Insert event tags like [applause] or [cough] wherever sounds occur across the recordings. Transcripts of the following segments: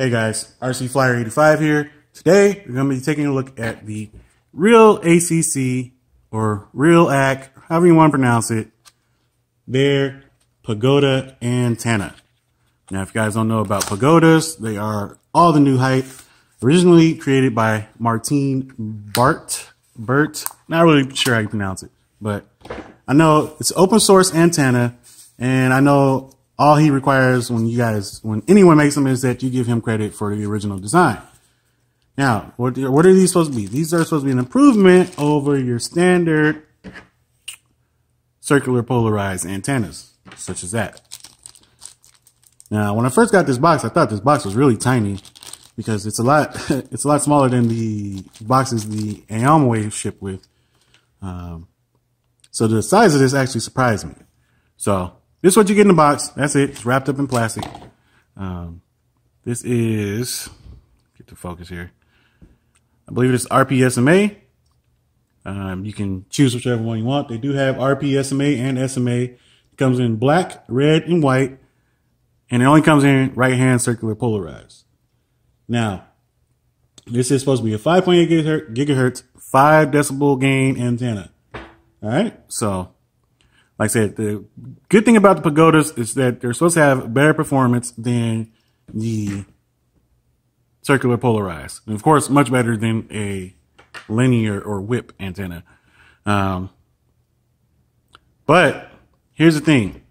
Hey guys, RC Flyer 85 here. Today we're going to be taking a look at the real ACC or real AC, however you want to pronounce it, their pagoda antenna. Now, if you guys don't know about pagodas, they are all the new hype. Originally created by Maarten Bart, Bert, not really sure how you pronounce it, but I know it's open source antenna, and I know all he requires when you guys, when anyone makes them, is that you give him credit for the original design. Now, what, what are these supposed to be? These are supposed to be an improvement over your standard circular polarized antennas, such as that. Now, when I first got this box, I thought this box was really tiny because it's a lot, [laughs] it's a lot smaller than the boxes the Aomway ship with. Um, so the size of this actually surprised me. So this is what you get in the box. That's it. It's wrapped up in plastic. Um, this is, get to focus here. I believe it's RPSMA. Um, you can choose whichever one you want. They do have RPSMA and SMA. It comes in black, red, and white. And it only comes in right hand circular polarized. Now, this is supposed to be a 5.8 gigahertz, 5 decibel gain antenna. All right. So, like I said, the good thing about the pagodas is that they're supposed to have better performance than the circular polarized. And of course, much better than a linear or whip antenna. Um, but here's the thing.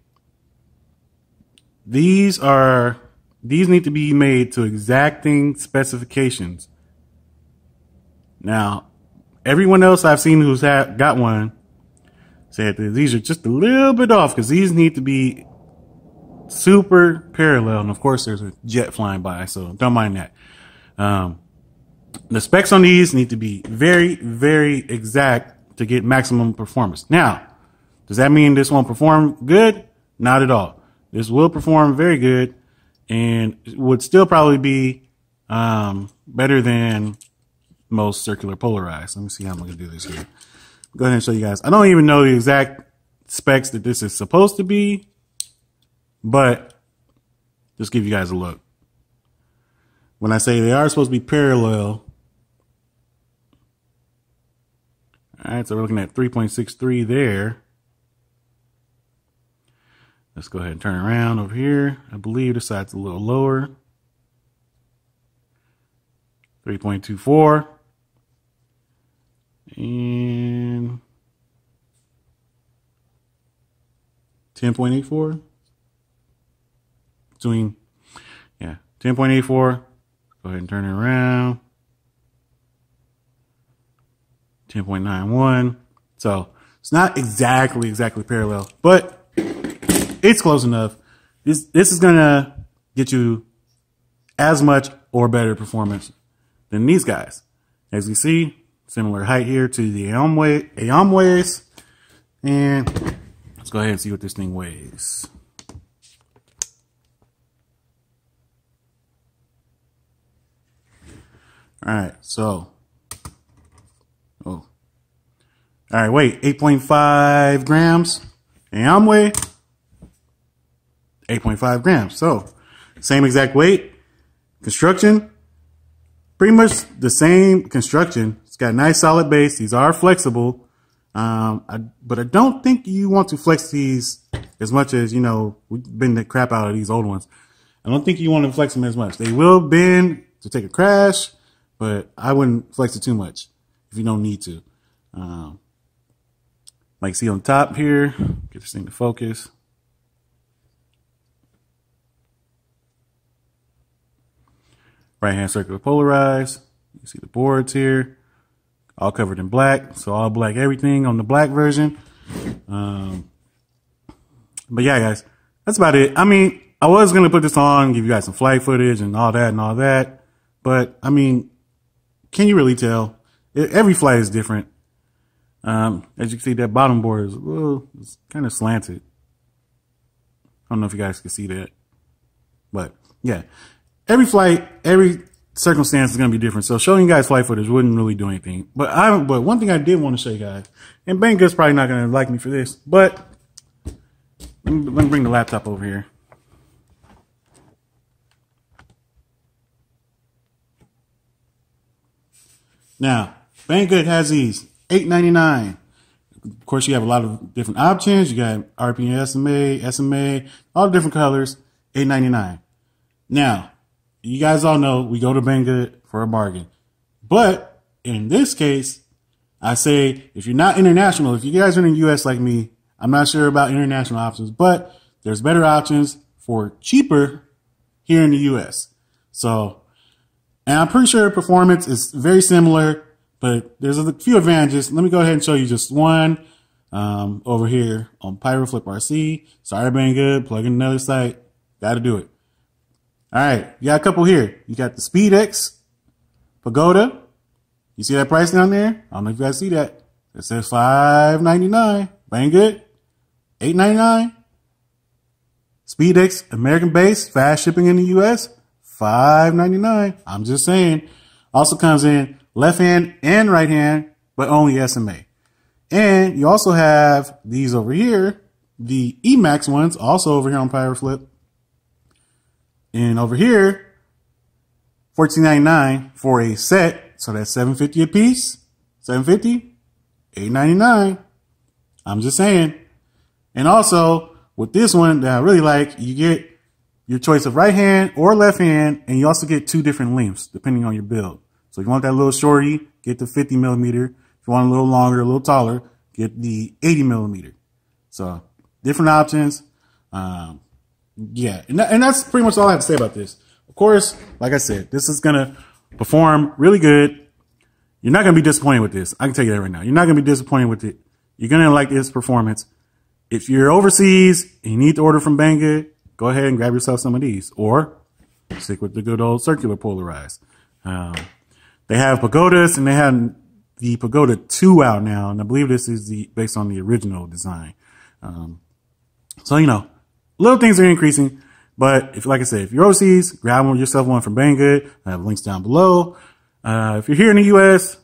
These are, these need to be made to exacting specifications. Now, everyone else I've seen who's had, got one that these are just a little bit off because these need to be super parallel. And of course, there's a jet flying by, so don't mind that. Um, the specs on these need to be very, very exact to get maximum performance. Now, does that mean this won't perform good? Not at all. This will perform very good and would still probably be um, better than most circular polarized. Let me see how I'm going to do this here. Go ahead and show you guys. I don't even know the exact specs that this is supposed to be, but just give you guys a look when I say they are supposed to be parallel. All right, so we're looking at 3.63 there. Let's go ahead and turn around over here. I believe the side's a little lower. 3.24. And 10.84. Between, yeah, 10.84 Go ahead and turn it around. 10.91. So it's not exactly, exactly parallel, but it's close enough. This, this is to get you as much or better performance than these guys. As you see, similar height here to the Aomway, Aomways. And let's go ahead and see what this thing weighs. All right, so, oh, all right, wait, 8.5 grams, and I'm weigh 8.5 grams. So, same exact weight, construction, pretty much the same construction. It's got a nice solid base. These are flexible. Um, I, but I don't think you want to flex these as much as, you know, we've been the crap out of these old ones. I don't think you want to flex them as much. They will bend to take a crash but I wouldn't flex it too much if you don't need to. Um, like see on top here, get this thing to focus. Right hand circular polarized. You see the boards here, all covered in black. So all black everything on the black version. Um, but yeah, guys, that's about it. I mean, I was going to put this on, give you guys some flight footage and all that and all that. But I mean, can you really tell? Every flight is different. Um, as you can see, that bottom board is well, it's kind of slanted. I don't know if you guys can see that, but yeah, every flight, every circumstance is going to be different. So showing you guys flight footage wouldn't really do anything. But I, but one thing I did want to show you guys, and Banger's probably not going to like me for this, but let me, let me bring the laptop over here. Now, Banggood has these eight ninety nine. Of course, you have a lot of different options. You got RPN SMA, SMA, all different colors, eight ninety nine. Now, you guys all know we go to Banggood for a bargain, but in this case, I say if you're not international, if you guys are in the U.S. like me, I'm not sure about international options, but there's better options for cheaper here in the U.S. So, and I'm pretty sure performance is very similar, but there's a few advantages. Let me go ahead and show you just one um, over here on PiroFlip RC. Sorry, Banggood. Plug in another site. Got to do it. All right, you got a couple here. You got the SpeedX Pagoda. You see that price down there? I don't know if you guys see that. It says five ninety nine. Banggood. Eight ninety nine. SpeedX American base, fast shipping in the US, five ninety nine. I'm just saying. Also comes in left hand and right hand, but only SMA. And you also have these over here, the Emax ones, also over here on PiroFlip. And over here, fourteen ninety nine for a set. So that's seven fifty a piece. Seven fifty, eight ninety nine. I'm just saying. And also with this one that I really like, you get your choice of right hand or left hand, and you also get two different lengths depending on your build. So if you want that little shorty, get the 50 millimeter. If you want a little longer, a little taller, get the 80 millimeter. So different options. Um, yeah, and, and that's pretty much all I have to say about this. Of course, like I said, this is gonna perform really good. You're not gonna be disappointed with this. I can tell you that right now. You're not gonna be disappointed with it. You're gonna like this performance. If you're overseas and you need to order from Banggood, go ahead and grab yourself some of these, or stick with the good old circular polarized. Um, they have pagodas and they have the Pagoda 2 out now, and I believe this is the based on the original design. Um, so you know, little things are increasing, but if like I said, if you're overseas, grab one yourself one from Banggood. I have links down below. Uh, if you're here in the U.S.,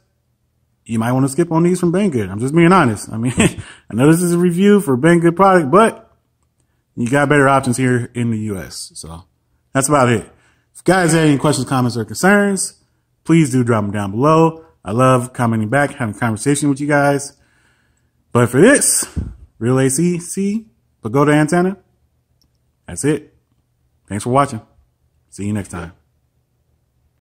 you might want to skip on these from Banggood. I'm just being honest. I mean, [laughs] I know this is a review for Banggood product, but you got better options here in the U.S. So that's about it. If guys have any questions, comments, or concerns, please do drop them down below. I love commenting back, having a conversation with you guys. But for this, Real AC Pagoda antenna, that's it. Thanks for watching. See you next time.